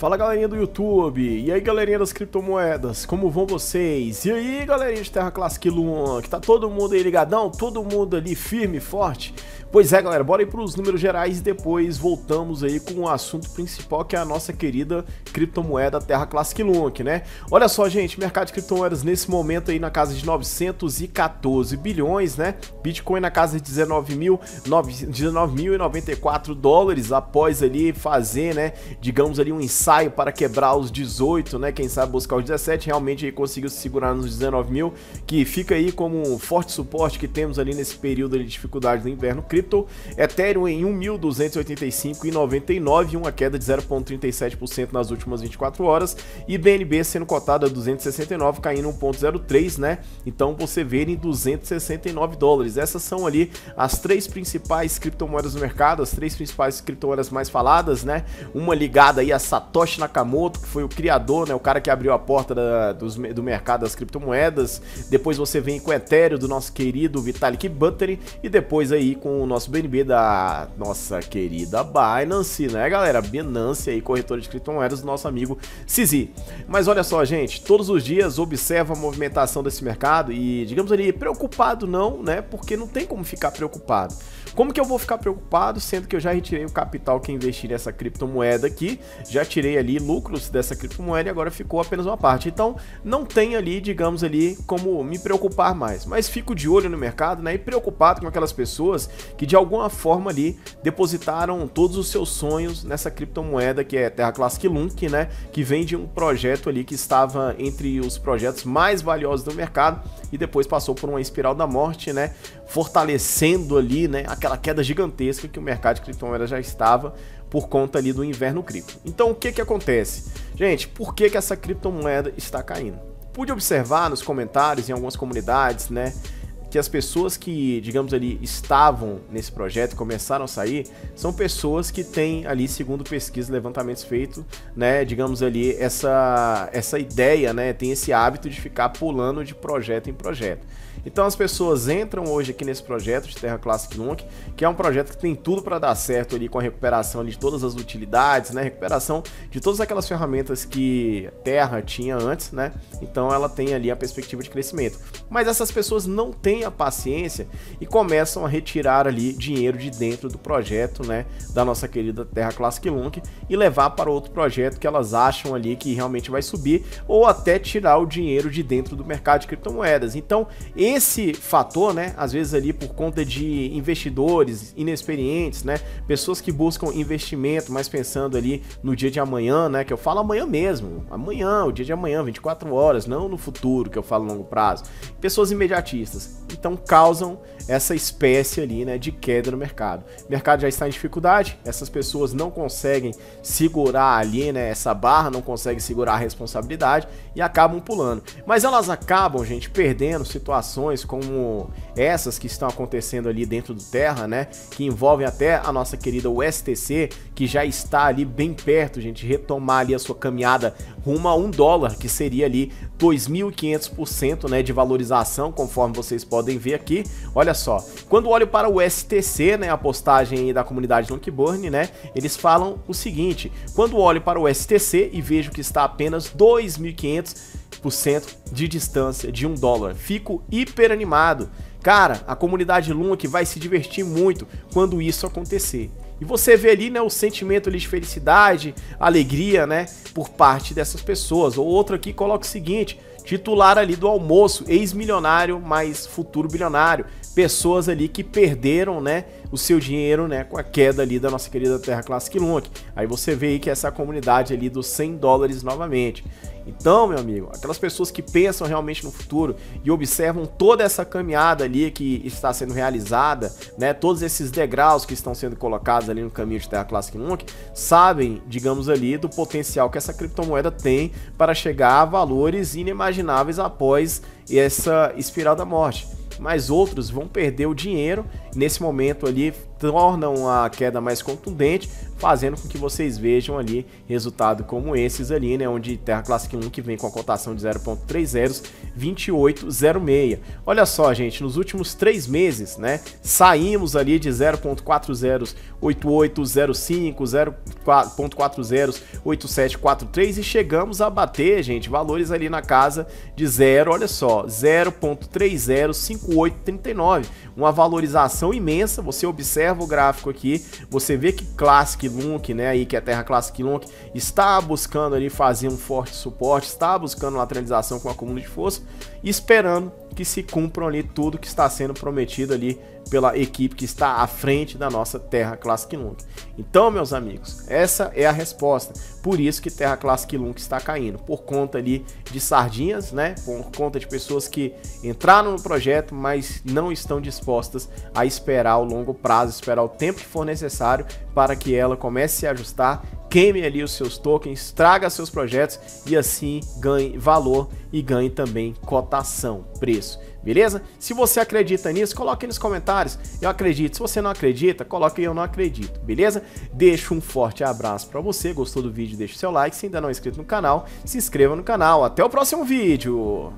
Fala galerinha do YouTube, e aí galerinha das criptomoedas, como vão vocês? E aí galerinha de Terra Classic Luan, que tá todo mundo aí ligadão, todo mundo ali firme forte? Pois é galera, bora aí pros números gerais e depois voltamos aí com o assunto principal que é a nossa querida criptomoeda Terra Classic Lunk, né? Olha só gente, mercado de criptomoedas nesse momento aí na casa de 914 bilhões, né? Bitcoin na casa de 19.094 19 dólares após ali fazer, né, digamos ali um ensaio para quebrar os 18, né? Quem sabe buscar os 17, realmente aí conseguiu se segurar nos 19 mil, que fica aí como um forte suporte que temos ali nesse período de dificuldade do inverno cripto cripto, Ethereum em 1.285,99, uma queda de 0,37% nas últimas 24 horas, e BNB sendo cotado a 269, caindo 1,03, né? Então você vê em 269 dólares. Essas são ali as três principais criptomoedas do mercado, as três principais criptomoedas mais faladas, né? Uma ligada aí a Satoshi Nakamoto, que foi o criador, né? O cara que abriu a porta da, do, do mercado das criptomoedas. Depois você vem com o Ethereum do nosso querido Vitalik Buterin e depois aí com nosso BNB da nossa querida Binance, né, galera? Binance aí, corretora de criptomoedas do nosso amigo Cizi. Mas olha só, gente, todos os dias observa a movimentação desse mercado e, digamos ali, preocupado não, né? Porque não tem como ficar preocupado. Como que eu vou ficar preocupado, sendo que eu já retirei o capital que investi nessa criptomoeda aqui, já tirei ali lucros dessa criptomoeda e agora ficou apenas uma parte. Então, não tem ali, digamos ali, como me preocupar mais. Mas fico de olho no mercado, né, e preocupado com aquelas pessoas que de alguma forma ali depositaram todos os seus sonhos nessa criptomoeda que é Terra Classic Lunk, né, que vem de um projeto ali que estava entre os projetos mais valiosos do mercado e depois passou por uma espiral da morte, né, fortalecendo ali, né, aquela queda gigantesca que o mercado de criptomoedas já estava por conta ali do inverno cripto. Então o que que acontece? Gente, por que que essa criptomoeda está caindo? Pude observar nos comentários em algumas comunidades, né, que as pessoas que, digamos ali, estavam nesse projeto começaram a sair, são pessoas que têm ali, segundo pesquisas levantamentos feitos, né, digamos ali, essa, essa ideia, né, tem esse hábito de ficar pulando de projeto em projeto. Então as pessoas entram hoje aqui nesse projeto de Terra Classic Nunk, que é um projeto que tem tudo para dar certo ali com a recuperação de todas as utilidades, né? Recuperação de todas aquelas ferramentas que Terra tinha antes, né? Então ela tem ali a perspectiva de crescimento. Mas essas pessoas não têm a paciência e começam a retirar ali dinheiro de dentro do projeto, né? Da nossa querida Terra Classic Lunk e levar para outro projeto que elas acham ali que realmente vai subir ou até tirar o dinheiro de dentro do mercado de criptomoedas. Então, esse fator, né, às vezes ali por conta de investidores inexperientes, né, pessoas que buscam investimento, mas pensando ali no dia de amanhã, né, que eu falo amanhã mesmo, amanhã, o dia de amanhã, 24 horas, não no futuro, que eu falo longo prazo. Pessoas imediatistas. Então causam essa espécie ali, né, de queda no mercado. O mercado já está em dificuldade, essas pessoas não conseguem segurar ali, né, essa barra, não conseguem segurar a responsabilidade e acabam pulando. Mas elas acabam, gente, perdendo situações como essas que estão acontecendo ali dentro do Terra, né? Que envolvem até a nossa querida USTC, que já está ali bem perto, gente, retomar ali a sua caminhada rumo a um dólar, que seria ali 2.500% né, de valorização, conforme vocês podem ver aqui. Olha só, quando olho para o STC, né, a postagem da comunidade Lonkburn, né, eles falam o seguinte, quando olho para o STC e vejo que está apenas 2.500 de distância de um dólar. Fico hiper animado. Cara, a comunidade Lunk vai se divertir muito quando isso acontecer. E você vê ali, né, o sentimento ali de felicidade, alegria, né, por parte dessas pessoas. Ou outro aqui coloca o seguinte: titular ali do almoço, ex-milionário, mais futuro bilionário. Pessoas ali que perderam, né, o seu dinheiro, né, com a queda ali da nossa querida Terra Classic Lunk. Aí você vê aí que essa comunidade ali dos 100 dólares novamente. Então, meu amigo, aquelas pessoas que pensam realmente no futuro e observam toda essa caminhada ali que está sendo realizada, né, todos esses degraus que estão sendo colocados ali no caminho de Terra Classic Nunc, sabem, digamos ali, do potencial que essa criptomoeda tem para chegar a valores inimagináveis após essa espiral da morte. mas outros vão perder o dinheiro. Nesse momento ali tornam a queda mais contundente, fazendo com que vocês vejam ali resultado como esses ali, né, onde Terra Classic 1 que vem com a cotação de 0.30 2806. Olha só, gente, nos últimos três meses, né, saímos ali de 0.40 8805, 0.40 8743 e chegamos a bater, gente, valores ali na casa de 0, olha só, 0.305839, uma valorização imensa. Você observa o gráfico aqui, você vê que Classic Né, aí que é a Terra Classic Lunk está buscando ali fazer um forte suporte, está buscando lateralização com acúmulo de força, esperando que se cumpram ali tudo que está sendo prometido ali pela equipe que está à frente da nossa Terra Classic Lunk. Então, meus amigos, essa é a resposta. Por isso que Terra Classic Lunk está caindo, por conta ali de sardinhas, né? Por conta de pessoas que entraram no projeto, mas não estão dispostas a esperar o longo prazo, esperar o tempo que for necessário para que ela comece a se ajustar queime ali os seus tokens, traga seus projetos e assim ganhe valor e ganhe também cotação, preço. Beleza? Se você acredita nisso, coloque nos comentários. Eu acredito. Se você não acredita, coloque eu não acredito. Beleza? Deixo um forte abraço para você. Gostou do vídeo? Deixe seu like. Se ainda não é inscrito no canal, se inscreva no canal. Até o próximo vídeo.